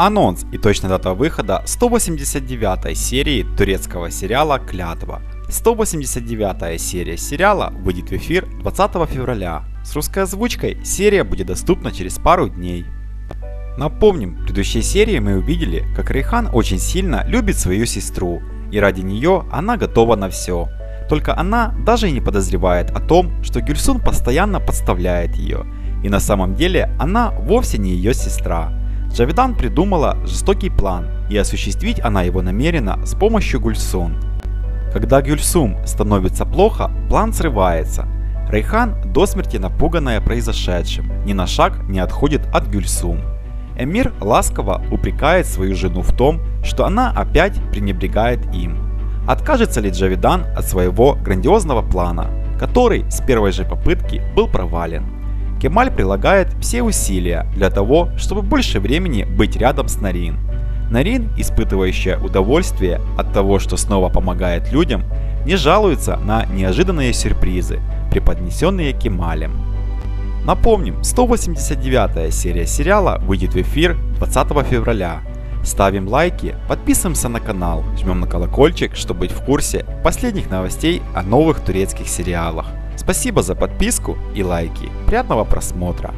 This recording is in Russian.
Анонс и точная дата выхода 189 серии турецкого сериала «Клятва». 189 серия сериала выйдет в эфир 20 февраля. С русской озвучкой серия будет доступна через пару дней. Напомним, в предыдущей серии мы увидели, как Рейхан очень сильно любит свою сестру, и ради нее она готова на все. Только она даже и не подозревает о том, что Гюльсун постоянно подставляет ее, и на самом деле она вовсе не ее сестра. Джавидан придумала жестокий план, и осуществить она его намерена с помощью Гульсун. Когда Гюльсум становится плохо, план срывается. Рейхан, до смерти напуганная произошедшим, ни на шаг не отходит от Гюльсум. Эмир ласково упрекает свою жену в том, что она опять пренебрегает им. Откажется ли Джавидан от своего грандиозного плана, который с первой же попытки был провален? Кемаль прилагает все усилия для того, чтобы больше времени быть рядом с Нарин. Нарин, испытывающая удовольствие от того, что снова помогает людям, не жалуется на неожиданные сюрпризы, преподнесенные Кемалем. Напомним, 189 серия сериала выйдет в эфир 20 февраля. Ставим лайки, подписываемся на канал, жмем на колокольчик, чтобы быть в курсе последних новостей о новых турецких сериалах. Спасибо за подписку и лайки. Приятного просмотра!